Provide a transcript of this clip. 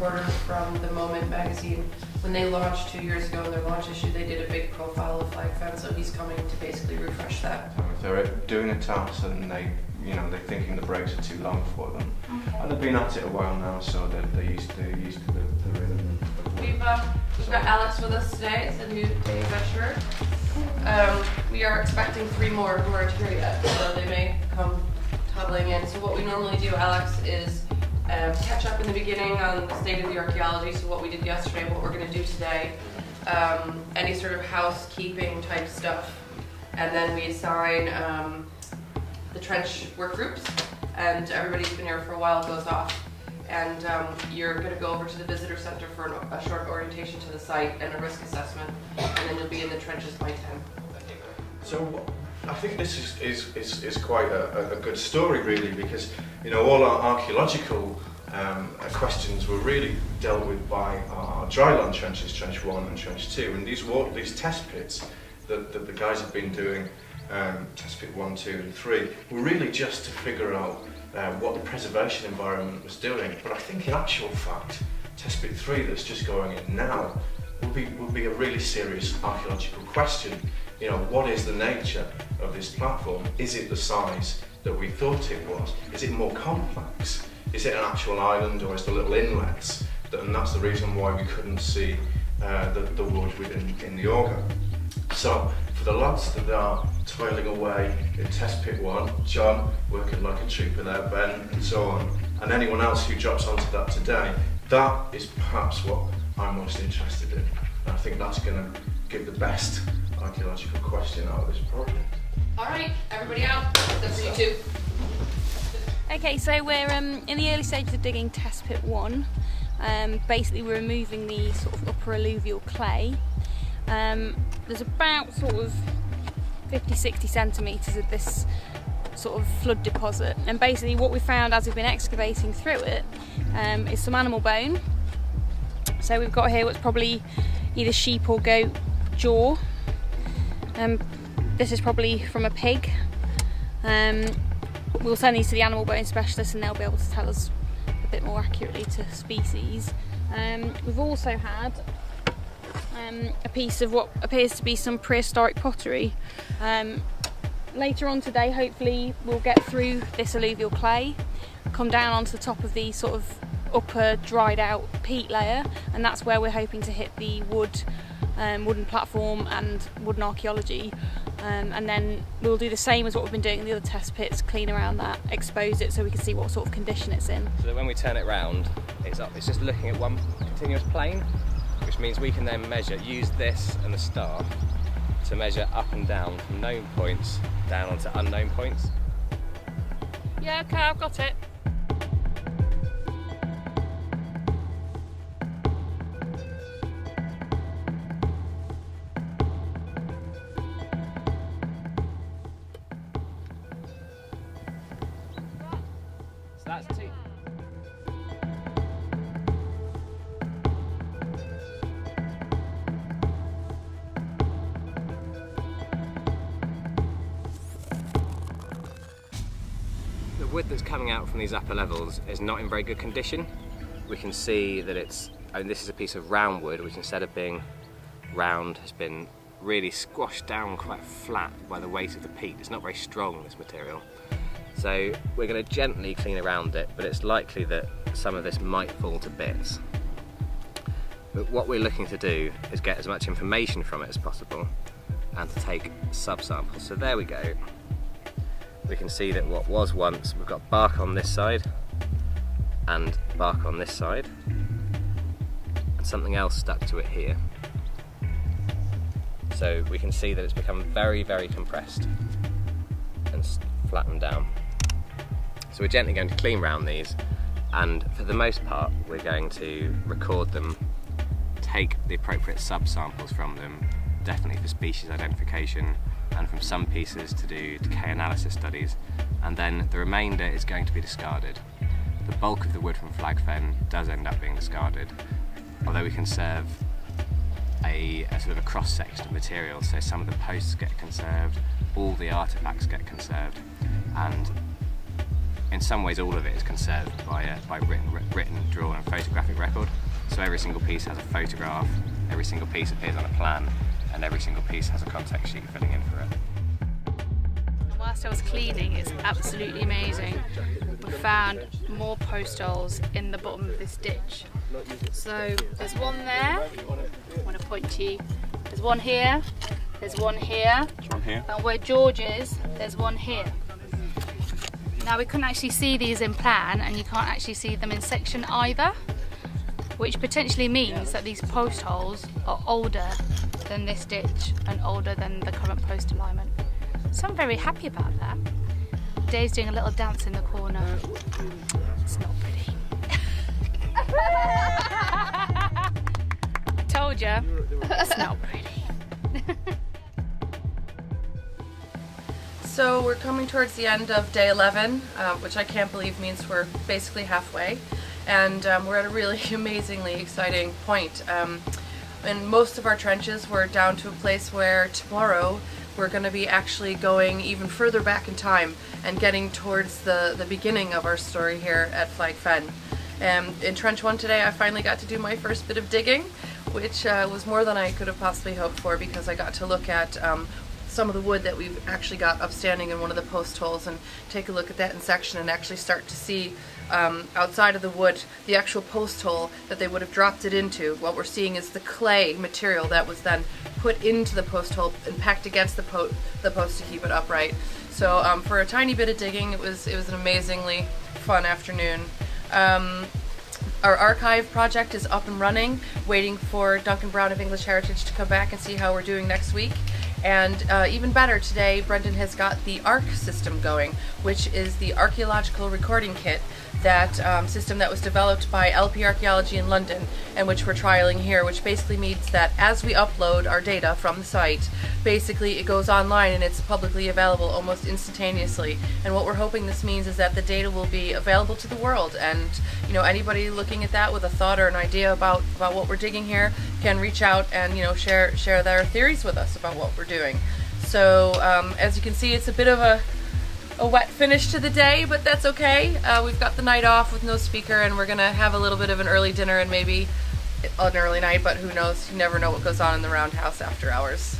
reporter from The Moment magazine. When they launched two years ago in their launch issue, they did a big profile of Flag Fen, so he's coming to basically refresh that. They're doing a task and they, you know, they're thinking the breaks are too long for them. And they've been at it a while now, so they're, they're used to, used to the, the rhythm. We've, uh, we've got Alex with us today, it's a new day adventurer. Um, we are expecting three more who aren't here yet, so they may come toddling in. So what we normally do, Alex, is um, catch up in the beginning on the state of the archaeology, so what we did yesterday, what we're going to do today, um, any sort of housekeeping type stuff, and then we assign um, the trench work groups, and everybody's been here for a while goes off. And um, you're going to go over to the visitor center for an, a short orientation to the site and a risk assessment, and then you'll be in the trenches by 10. So I think this is, is, is, is quite a, a good story really because you know all our archaeological um, questions were really dealt with by our dryland trenches, trench 1 and trench 2 and these these test pits that, that the guys have been doing um, test pit 1, 2 and 3 were really just to figure out uh, what the preservation environment was doing. But I think in actual fact test pit 3 that's just going in now will be, will be a really serious archaeological question you know, what is the nature of this platform? Is it the size that we thought it was? Is it more complex? Is it an actual island or is there little inlets? And that's the reason why we couldn't see uh, the, the wood within in the auger. So for the lads that are toiling away in test pit one, John working like a trooper there, Ben and so on, and anyone else who drops onto that today, that is perhaps what I'm most interested in. And I think that's going to give the best archaeological question out of this project. All right, everybody out. That's for you too. Okay, so we're um, in the early stages of digging test pit one. Um, basically, we're removing the sort of upper alluvial clay. Um, there's about sort of 50 60 centimetres of this sort of flood deposit, and basically, what we found as we've been excavating through it um, is some animal bone. So, we've got here what's probably either sheep or goat jaw um, this is probably from a pig. Um, we'll send these to the animal bone specialist and they'll be able to tell us a bit more accurately to species. Um, we've also had um, a piece of what appears to be some prehistoric pottery. Um, later on today, hopefully, we'll get through this alluvial clay, come down onto the top of the sort of upper dried out peat layer, and that's where we're hoping to hit the wood um, wooden platform and wooden archaeology. Um, and then we'll do the same as what we've been doing in the other test pits, clean around that, expose it so we can see what sort of condition it's in. So that when we turn it round, it's up, it's just looking at one continuous plane, which means we can then measure, use this and the staff to measure up and down from known points down onto unknown points. Yeah, okay, I've got it. Wood that's coming out from these upper levels is not in very good condition. We can see that it's, and this is a piece of round wood, which instead of being round has been really squashed down quite flat by the weight of the peat. It's not very strong, this material. So we're going to gently clean around it, but it's likely that some of this might fall to bits. But what we're looking to do is get as much information from it as possible and to take subsamples. So there we go we can see that what was once, we've got bark on this side and bark on this side and something else stuck to it here. So we can see that it's become very, very compressed and flattened down. So we're gently going to clean round these and for the most part we're going to record them, take the appropriate subsamples from them, definitely for species identification, and from some pieces to do decay analysis studies, and then the remainder is going to be discarded. The bulk of the wood from Flag Fen does end up being discarded, although we conserve a, a sort of a cross-section of material, so some of the posts get conserved, all the artefacts get conserved, and in some ways all of it is conserved by, uh, by written, written, drawn and photographic record. So every single piece has a photograph, every single piece appears on a plan, and every single piece has a context sheet filling in for it. Whilst I was cleaning, it's absolutely amazing. We found more post holes in the bottom of this ditch. So there's one there, I want to point to you. There's one here, there's one here, one here. and where George is, there's one here. Now we couldn't actually see these in plan and you can't actually see them in section either, which potentially means that these post holes are older than this ditch and older than the current post alignment. So I'm very happy about that. Dave's doing a little dance in the corner. It's not pretty. Told you, it's not pretty. So we're coming towards the end of day 11, uh, which I can't believe means we're basically halfway. And um, we're at a really amazingly exciting point. Um, in most of our trenches, we're down to a place where tomorrow we're going to be actually going even further back in time and getting towards the, the beginning of our story here at Flag Fen. Um, in Trench 1 today I finally got to do my first bit of digging, which uh, was more than I could have possibly hoped for because I got to look at um, some of the wood that we've actually got upstanding in one of the post holes and take a look at that in section and actually start to see um, outside of the wood the actual post hole that they would have dropped it into. What we're seeing is the clay material that was then put into the post hole and packed against the, po the post to keep it upright. So um, for a tiny bit of digging, it was it was an amazingly fun afternoon. Um, our archive project is up and running, waiting for Duncan Brown of English Heritage to come back and see how we're doing next week. And uh, even better, today Brendan has got the ARK system going, which is the archaeological recording kit that um, system that was developed by LP Archaeology in London and which we're trialing here, which basically means that as we upload our data from the site, basically it goes online and it's publicly available almost instantaneously. And what we're hoping this means is that the data will be available to the world and you know anybody looking at that with a thought or an idea about, about what we're digging here can reach out and you know share share their theories with us about what we're doing. So um, as you can see it's a bit of a a wet finish to the day, but that's okay. Uh, we've got the night off with no speaker, and we're gonna have a little bit of an early dinner and maybe an early night, but who knows? You never know what goes on in the roundhouse after hours.